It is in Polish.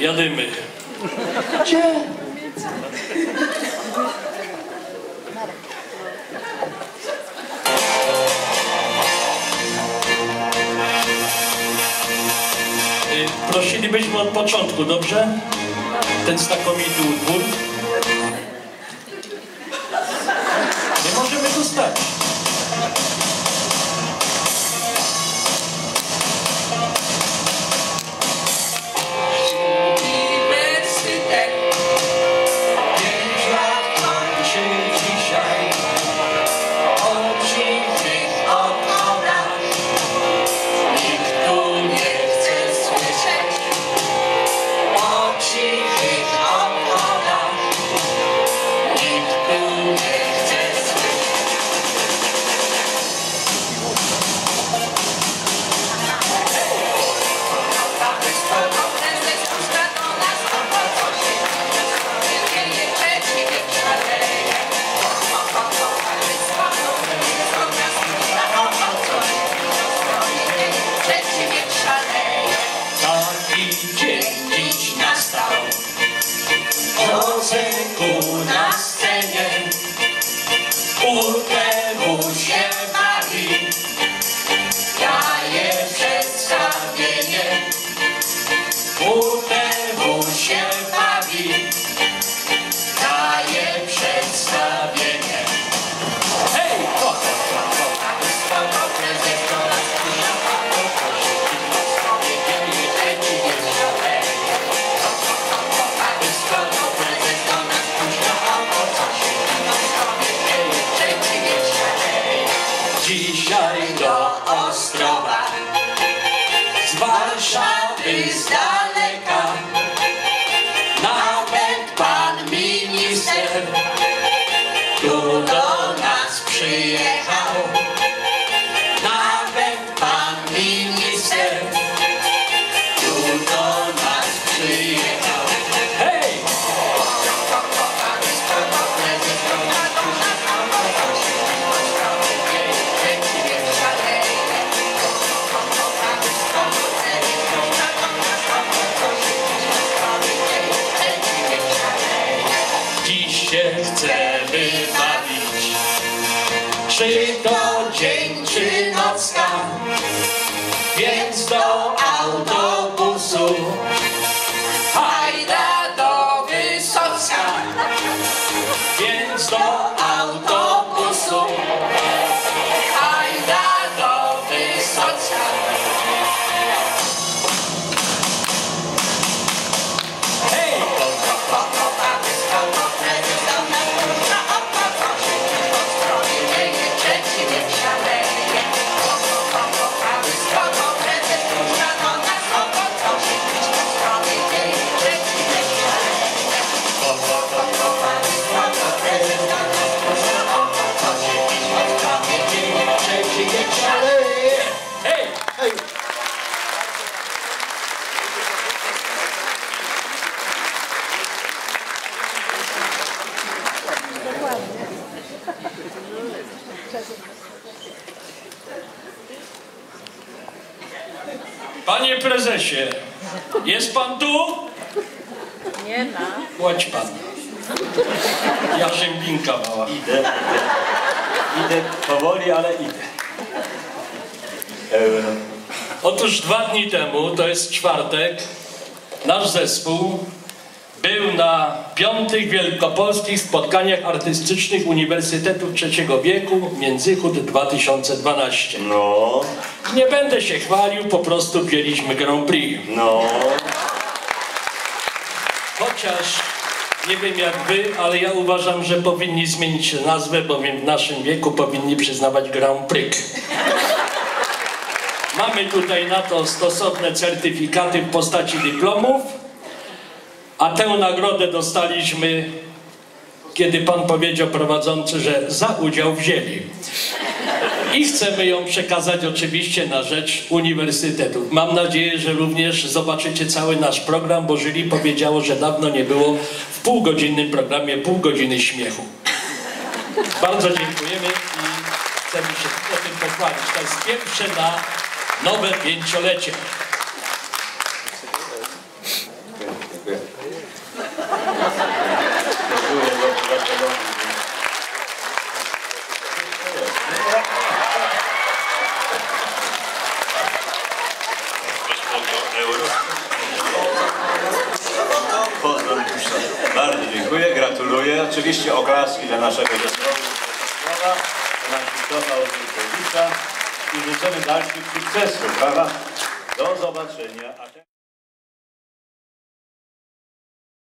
Jadymy. Gdzie? Y, Prosilibyśmy od początku, dobrze? Ten znakomity utwór. Dziś się chcemy bawić. Czy to dzień, czy nocka? Więc do autobusu Panie prezesie, jest pan tu? Nie ma. Chodź pan. Jarzębinka mała. Idę, idę. Idę powoli, ale idę. Euro. Otóż dwa dni temu, to jest czwartek, nasz zespół był na piątych wielkopolskich spotkaniach artystycznych Uniwersytetu Trzeciego Wieku Międzychód 2012. No, Nie będę się chwalił, po prostu wzięliśmy Grand Prix. no. Chociaż nie wiem jak wy, ale ja uważam, że powinni zmienić nazwę, bowiem w naszym wieku powinni przyznawać Grand Prix. Mamy tutaj na to stosowne certyfikaty w postaci dyplomów, a tę nagrodę dostaliśmy, kiedy pan powiedział prowadzący, że za udział wzięli. i chcemy ją przekazać oczywiście na rzecz uniwersytetu. Mam nadzieję, że również zobaczycie cały nasz program, bo jury powiedziało, że dawno nie było w półgodzinnym programie pół godziny śmiechu. Bardzo dziękujemy i chcemy się o tym pochwalić. To jest pierwsze na nowe pięciolecie. Dziękuję. Dziękuję bardzo za to. Pozdrow Bardzo dziękuję, gratuluję. Oczywiście oklaski dla naszego zespołu Słowa, dla Krzysztofa Ozyłkowicza i życzymy dalszych sukcesów, prawda? Do zobaczenia.